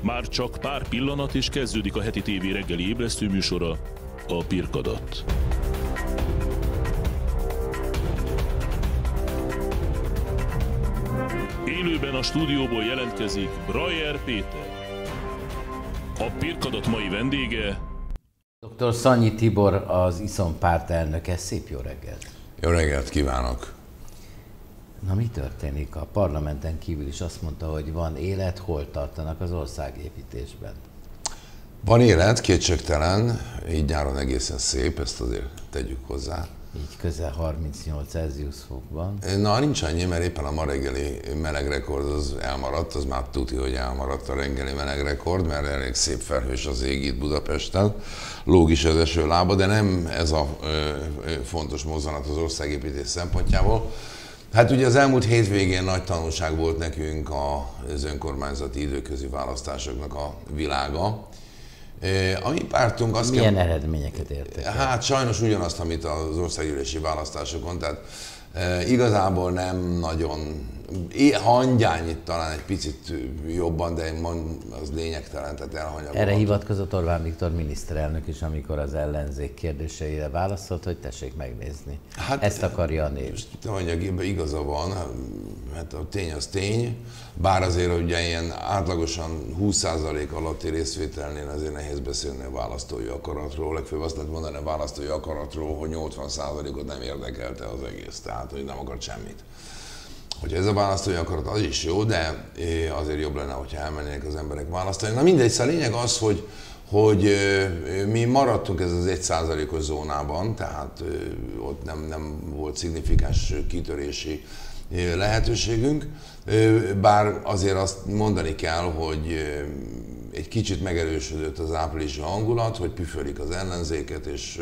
Már csak pár pillanat és kezdődik a heti tévé reggeli ébresztő műsora, a Pirkadat. Élőben a stúdióból jelentkezik Brajer Péter. A Pirkadat mai vendége Dr. Szanyi Tibor, az ISZON párt elnöke. Szép jó reggelt! Jó reggelt kívánok! Na mi történik? A parlamenten kívül is azt mondta, hogy van élet, hol tartanak az országépítésben? Van élet, kétségtelen, így nyáron egészen szép, ezt azért tegyük hozzá. Így közel 38 Celsius fokban. Na, nincs annyi, mert éppen a ma reggeli melegrekord az elmaradt, az már tuti, hogy elmaradt a reggeli melegrekord, mert elég szép felhős az ég itt Budapesten. Lóg is az eső lába, de nem ez a ö, ö, fontos mozzanat az országépítés szempontjából. Hát ugye az elmúlt hétvégén nagy tanulság volt nekünk az önkormányzati időközi választásoknak a világa. A mi pártunk azt Milyen kell, eredményeket értek? Hát sajnos ugyanazt, amit az országgyűlési választásokon, tehát igazából nem nagyon hangyányit talán egy picit jobban, de az lényegtelen, tehát elhanyagolható. Erre hivatkozott Orbán Viktor miniszterelnök is, amikor az ellenzék kérdéseire válaszolt, hogy tessék megnézni. Hát, Ezt akarja a név. Most igaza van, hát a tény az tény, bár azért ugye ilyen átlagosan 20% alatti részvételnél azért nehéz beszélni a választói akaratról, legfőbb azt lehet mondani a választói akaratról, hogy 80%-ot nem érdekelte az egész, tehát hogy nem akart semmit. Hogy ez a választói akarat az is jó, de azért jobb lenne, hogyha elmennének az emberek választani. Na mindegy, szóval a lényeg az, hogy, hogy mi maradtunk ez az egy százalékos zónában, tehát ott nem, nem volt szignifikáns kitörési lehetőségünk, bár azért azt mondani kell, hogy egy kicsit megerősödött az áprilisi hangulat, hogy püfölik az ellenzéket, és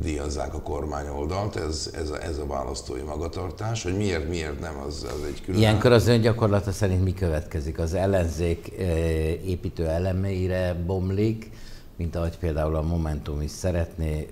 díjazzák a kormány oldalt, ez, ez, a, ez a választói magatartás, hogy miért, miért nem, az, az egy külön... Ilyenkor az ön gyakorlata szerint mi következik? Az ellenzék építő elemeire bomlik, mint ahogy például a Momentum is szeretné,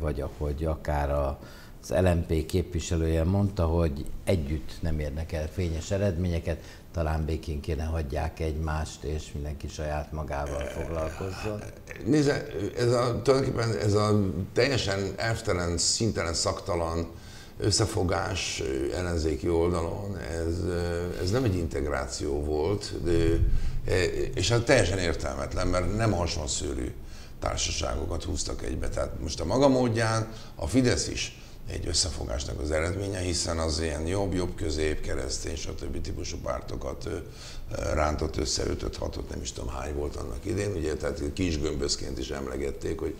vagy ahogy akár a az LMP képviselője mondta, hogy együtt nem érnek el fényes eredményeket, talán békén kéne hagyják egymást, és mindenki saját magával foglalkozzon. Nézze, ez a, tulajdonképpen ez a teljesen elvtelen, szintelen, szaktalan összefogás ellenzéki oldalon, ez, ez nem egy integráció volt, de, és hát teljesen értelmetlen, mert nem hasonszőrű társaságokat húztak egybe. Tehát most a maga módján a Fidesz is egy összefogásnak az eredménye, hiszen az ilyen jobb, jobb közép, keresztény, stb. típusú pártokat rántott össze, 5 6 nem is tudom hány volt annak idén, ugye, tehát kis gömbözként is emlegették, hogy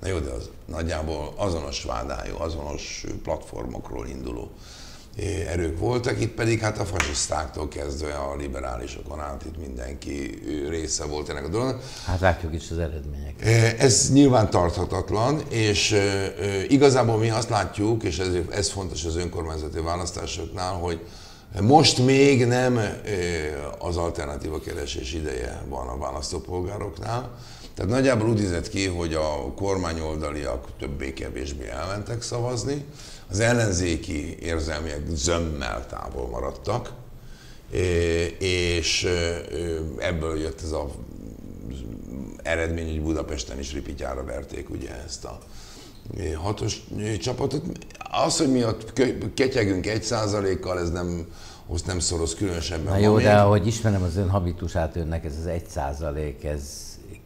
na jó, de az nagyjából azonos vádájú, azonos platformokról induló erők voltak, itt pedig hát a fasisztáktól kezdve a liberálisokon át itt mindenki része volt ennek a dolognak. Hát látjuk is az eredményeket. Ez nyilván tarthatatlan, és igazából mi azt látjuk, és ez, ez fontos az önkormányzati választásoknál, hogy most még nem az alternatíva keresés ideje van a választópolgároknál, tehát nagyjából úgy nézett ki, hogy a kormányoldaliak többé-kevésbé elmentek szavazni, az ellenzéki érzelmiek zömmel távol maradtak, és ebből jött ez a eredmény, hogy Budapesten is ripityára verték ugye ezt a hatos csapatot. Az, hogy mi ott ketyegünk egy százalékkal, ez nem, azt nem szoroz különösebben. Na jó, de ahogy ismerem az ön habitusát, önnek ez az egy százalék, ez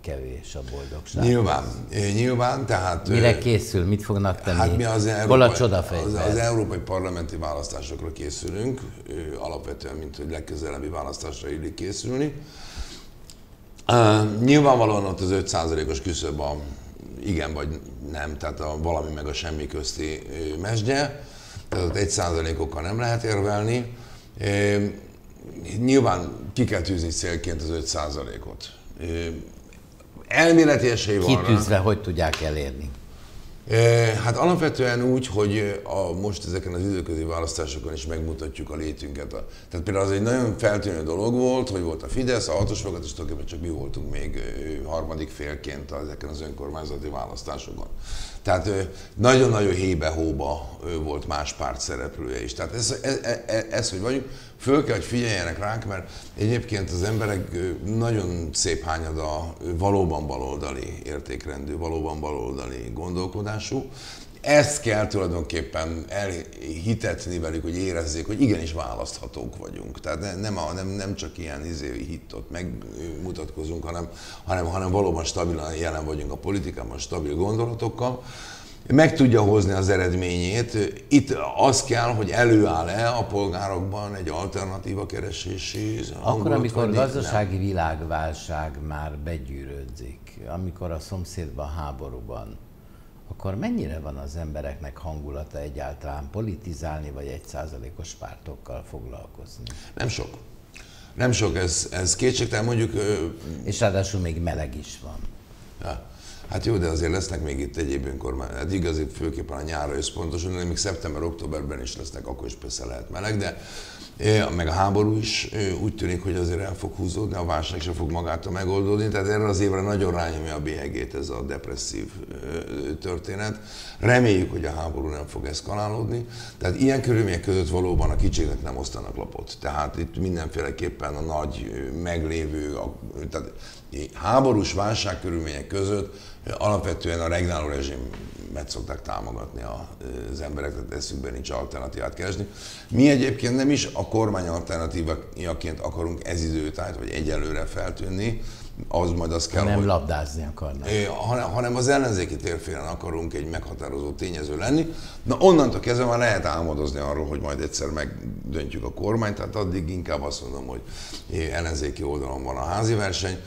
kevés a boldogság. Nyilván, nyilván, tehát... Mire készül, mit fognak tenni? Hát mi az, Hol a az, az európai parlamenti választásokra készülünk, alapvetően, mint hogy legközelebbi választásra illik készülni. Uh, nyilvánvalóan ott az 5%-os küszöb a igen vagy nem, tehát a valami meg a semmi közti mesdje, tehát ott 1%-okkal nem lehet érvelni. Uh, nyilván ki kell tűzni célként az 5%-ot elméleti esély van Kitűzve, rá. hogy tudják elérni? Hát alapvetően úgy, hogy a, most ezeken az időközi választásokon is megmutatjuk a létünket. Tehát például az egy nagyon feltűnő dolog volt, hogy volt a Fidesz, a hatos fogat, és tulajdonképpen csak mi voltunk még harmadik félként ezeken az önkormányzati választásokon. Tehát nagyon-nagyon hébe-hóba volt más párt szereplője is. Tehát ez, ez, ez, ez, hogy vagyunk, föl kell, hogy figyeljenek ránk, mert egyébként az emberek nagyon szép hányada valóban baloldali értékrendű, valóban baloldali gondolkodású, ezt kell tulajdonképpen elhitetni velük, hogy érezzék, hogy igenis választhatók vagyunk. Tehát nem, a, nem, nem csak ilyen izé, hittot megmutatkozunk, hanem, hanem, hanem valóban stabilan jelen vagyunk a politikában, stabil gondolatokkal. Meg tudja hozni az eredményét. Itt az kell, hogy előáll-e a polgárokban egy alternatíva keresési Akkor, amikor gazdasági nem. világválság már begyűrődzik, amikor a szomszédban háborúban akkor mennyire van az embereknek hangulata egyáltalán politizálni, vagy egy százalékos pártokkal foglalkozni? Nem sok. Nem sok, ez, ez kétségtelen mondjuk... És ráadásul még meleg is van. Ja. Hát jó, de azért lesznek még itt egyéb önkormányzatok. Hát igaz, itt főképpen a nyára összpontosan, de még szeptember-októberben is lesznek, akkor is persze lehet meleg, de meg a háború is úgy tűnik, hogy azért el fog húzódni, a válság sem fog magától megoldódni, tehát erre az évre nagyon rányomja a bélyegét ez a depresszív történet. Reméljük, hogy a háború nem fog eszkalálódni, tehát ilyen körülmények között valóban a kicsiknek nem osztanak lapot. Tehát itt mindenféleképpen a nagy meglévő, a, tehát háborús válság körülmények között alapvetően a regnáló rezsimet szokták támogatni az emberek, tehát eszükben nincs alternatívát keresni. Mi egyébként nem is a kormány alternatívaként akarunk ez időtájt, vagy egyelőre feltűnni, az majd az kell, Nem hogy, labdázni akarnak. Hanem, hanem az ellenzéki térfélen akarunk egy meghatározó tényező lenni. Na onnantól kezdve már lehet álmodozni arról, hogy majd egyszer megdöntjük a kormányt, tehát addig inkább azt mondom, hogy ellenzéki oldalon van a házi verseny.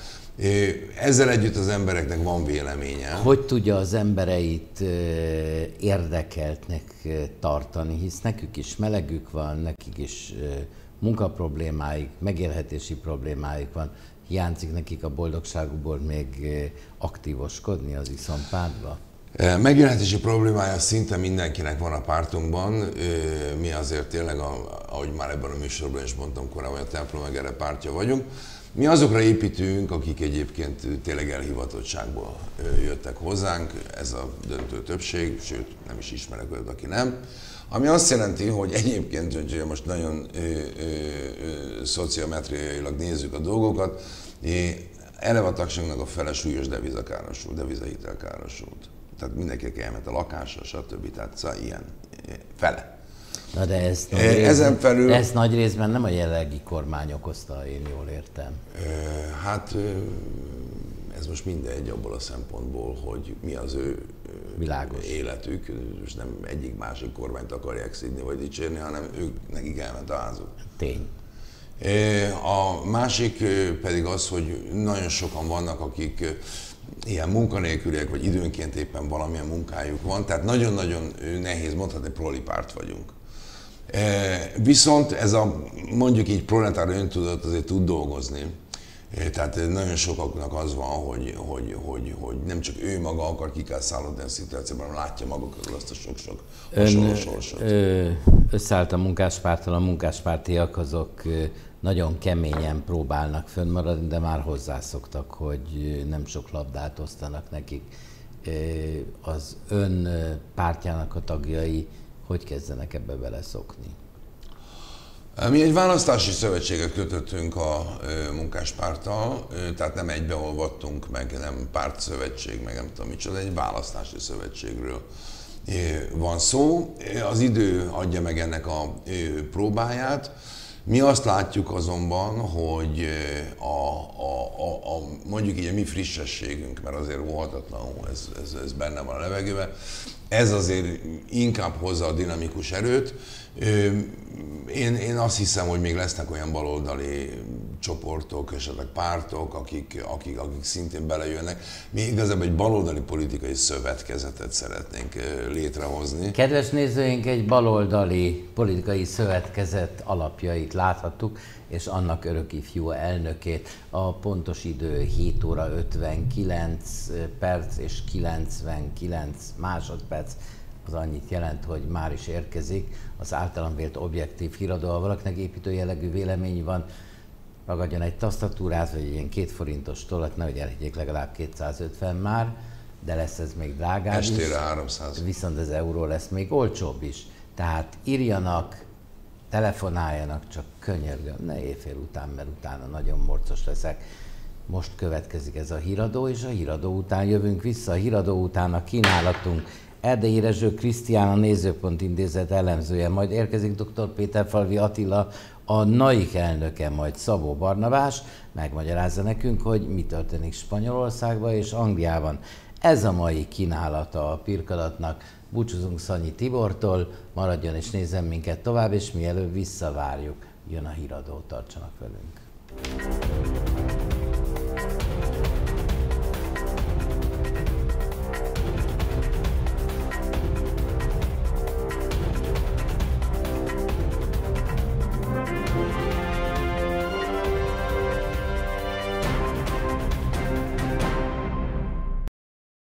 Ezzel együtt az embereknek van véleménye. Hogy tudja az embereit érdekeltnek tartani, hisz nekük is melegük van, nekik is munkaproblémáik, megélhetési problémáik van, hiányzik nekik a boldogságukból még aktívoskodni az iszompádba? Megélhetési problémája szinte mindenkinek van a pártunkban. Mi azért tényleg, ahogy már ebben a műsorban is mondtam korábban, a templom pártja vagyunk. Mi azokra építünk, akik egyébként tényleg elhivatottságból jöttek hozzánk, ez a döntő többség, sőt nem is ismerek olyat, aki nem. Ami azt jelenti, hogy egyébként, hogy most nagyon ö, ö, ö, szociometriailag nézzük a dolgokat, eleve a tagságnak a fele súlyos devizakárosult, devizahitelkárosult. Tehát mindenki elment a lakásra, stb. Tehát szóval ilyen fele. Na de ez nagy, részben, Ezen felül, ez nagy részben nem a jelenlegi kormány okozta, én jól értem. Hát ez most mindegy abból a szempontból, hogy mi az ő Világos. életük. Most nem egyik másik kormányt akarják szidni vagy dicsérni, hanem ők nekik elment a házuk. Tény. A másik pedig az, hogy nagyon sokan vannak, akik ilyen munkanélküliek, vagy időnként éppen valamilyen munkájuk van, tehát nagyon-nagyon nehéz, mondhatni, prolipárt vagyunk. Viszont ez a mondjuk így proletár öntudat azért tud dolgozni. Tehát nagyon sokaknak az van, hogy, hogy, hogy, hogy nem csak ő maga akar kikászálódni a szituációban, hanem látja maga körül azt a sok-sok hasonló sorsot. Összeállt a munkáspárttal, a munkáspártiak azok nagyon keményen próbálnak fönnmaradni, de már hozzászoktak, hogy nem sok labdát osztanak nekik. Az ön pártjának a tagjai hogy kezdenek ebbe beleszokni? Mi egy választási szövetséget kötöttünk a munkáspárttal, tehát nem egybeolvattunk, meg nem pártszövetség, meg nem tudom micsoda, egy választási szövetségről van szó. Az idő adja meg ennek a próbáját. Mi azt látjuk azonban, hogy a, a, a, a mondjuk így a mi frissességünk, mert azért voltatlanul ez, ez, ez benne van a levegőben, ez azért inkább hozza a dinamikus erőt. Én, én azt hiszem, hogy még lesznek olyan baloldali csoportok, esetleg pártok, akik, akik, akik szintén belejönnek. Mi igazából egy baloldali politikai szövetkezetet szeretnénk létrehozni. Kedves nézőink, egy baloldali politikai szövetkezet alapjait láthattuk, és annak örök ifjú elnökét. A pontos idő 7 óra 59 perc és 99 másodperc az annyit jelent, hogy már is érkezik az általam vélt objektív híradó. Ha valakinek építő jellegű vélemény van, ragadjon egy tasztatúrát, vagy egy ilyen két forintos tollat, nehogy elhiggyék legalább 250 már, de lesz ez még drágább Estére is. 300. Viszont az euró lesz még olcsóbb is. Tehát írjanak, telefonáljanak, csak könyörgöm, ne éjfél után, mert utána nagyon morcos leszek. Most következik ez a híradó, és a híradó után jövünk vissza. A híradó után a kínálatunk Erdei Rezső Krisztián, a Nézőpont Intézet elemzője, majd érkezik dr. Péter Falvi Attila, a NAIK elnöke, majd Szabó Barnabás, megmagyarázza nekünk, hogy mi történik Spanyolországban és Angliában. Ez a mai kínálata a pirkadatnak. Búcsúzunk Szanyi Tibortól, maradjon és nézzen minket tovább, és mielőbb visszavárjuk. Jön a híradó, tartsanak velünk.